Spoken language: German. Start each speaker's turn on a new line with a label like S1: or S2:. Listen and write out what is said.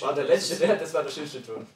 S1: War der letzte, der, das war der schönste Ton.